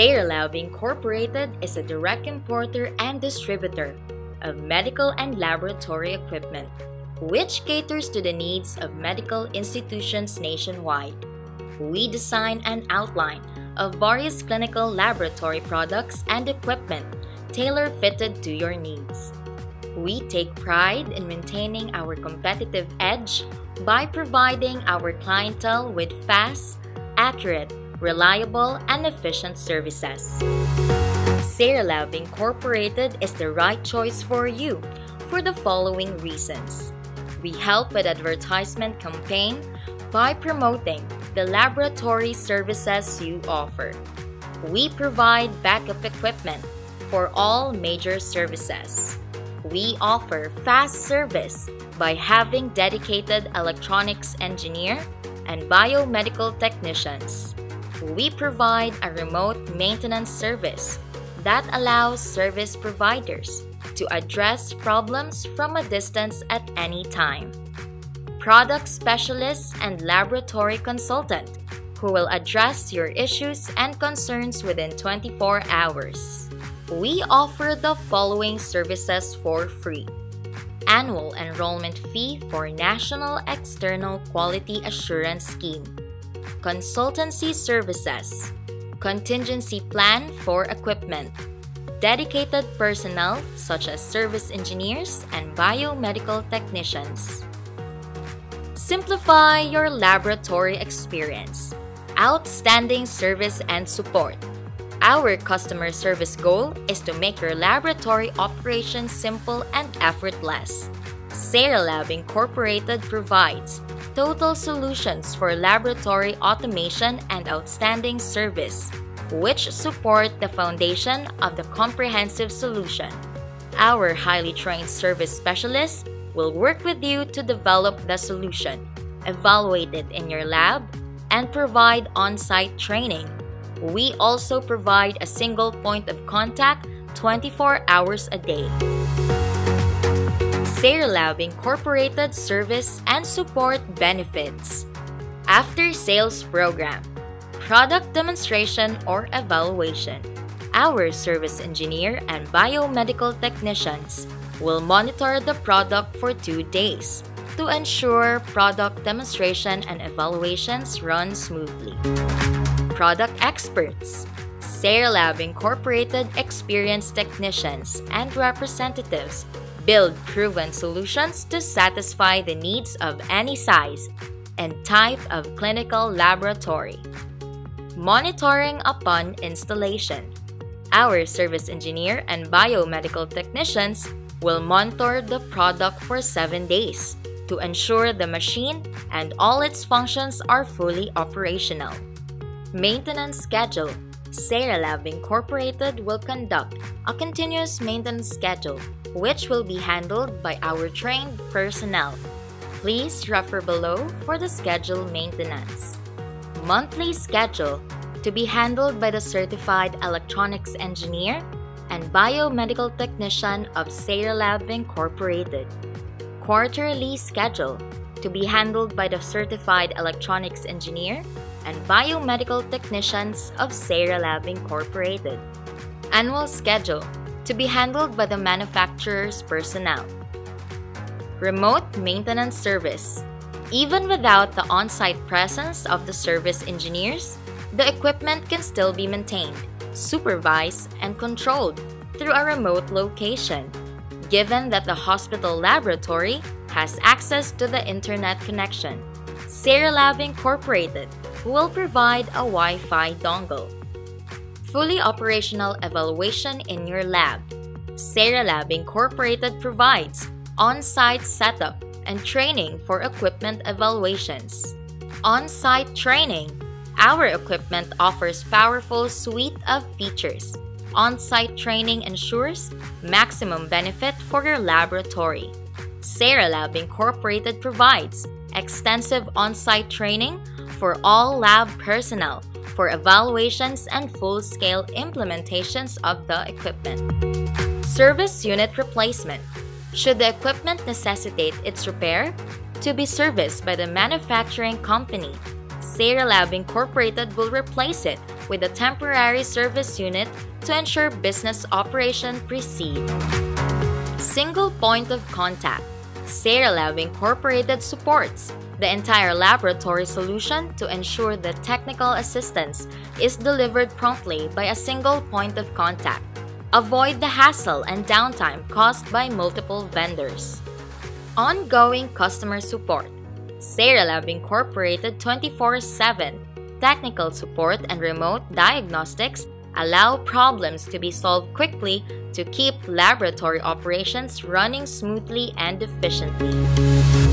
Seiralab Incorporated is a direct importer and distributor of medical and laboratory equipment, which caters to the needs of medical institutions nationwide. We design and outline of various clinical laboratory products and equipment tailor-fitted to your needs. We take pride in maintaining our competitive edge by providing our clientele with fast, accurate, reliable, and efficient services. Seiralab Incorporated is the right choice for you for the following reasons. We help with advertisement campaign by promoting the laboratory services you offer. We provide backup equipment for all major services. We offer fast service by having dedicated electronics engineer and biomedical technicians. We provide a remote maintenance service that allows service providers to address problems from a distance at any time. Product specialist and laboratory consultant who will address your issues and concerns within 24 hours. We offer the following services for free. Annual enrollment fee for National External Quality Assurance Scheme. Consultancy services. Contingency plan for equipment. Dedicated personnel such as service engineers and biomedical technicians. Simplify your laboratory experience. Outstanding service and support. Our customer service goal is to make your laboratory operations simple and effortless. Seiralab Incorporated provides total solutions for laboratory automation and outstanding service, which support the foundation of the comprehensive solution. Our highly trained service specialists will work with you to develop the solution, evaluate it in your lab, and provide on site training. We also provide a single point of contact 24 hours a day. Seiralab Incorporated Service and Support Benefits After Sales Program Product Demonstration or Evaluation Our service engineer and biomedical technicians will monitor the product for two days to ensure product demonstration and evaluations run smoothly. Product Experts Seiralab Incorporated experienced technicians and representatives build proven solutions to satisfy the needs of any size and type of clinical laboratory. Monitoring upon installation. Our service engineer and biomedical technicians will monitor the product for 7 days to ensure the machine and all its functions are fully operational. Maintenance schedule Seiralab Incorporated will conduct a continuous maintenance schedule which will be handled by our trained personnel. Please refer below for the schedule maintenance. Monthly schedule to be handled by the certified electronics engineer and biomedical technician of Seiralab Incorporated. Quarterly schedule to be handled by the certified electronics engineer and biomedical technicians of Seiralab Incorporated. Annual schedule to be handled by the manufacturer's personnel. Remote maintenance service. Even without the on-site presence of the service engineers, the equipment can still be maintained, supervised, and controlled through a remote location, given that the hospital laboratory has access to the internet connection. Seiralab Incorporated will provide a Wi-Fi dongle. Fully operational evaluation in your lab. Seiralab Incorporated provides on-site setup and training for equipment evaluations. On-site training. Our equipment offers powerful suite of features. On-site training ensures maximum benefit for your laboratory. Seiralab Incorporated provides extensive on-site training for all lab personnel for evaluations and full-scale implementations of the equipment. Service unit replacement. Should the equipment necessitate its repair, to be serviced by the manufacturing company, Lab Incorporated will replace it with a temporary service unit to ensure business operation proceed. Single point of contact. Lab Incorporated supports the entire laboratory solution to ensure that technical assistance is delivered promptly by a single point of contact. Avoid the hassle and downtime caused by multiple vendors. Ongoing customer support. Lab Incorporated 24-7 technical support and remote diagnostics allow problems to be solved quickly to keep laboratory operations running smoothly and efficiently.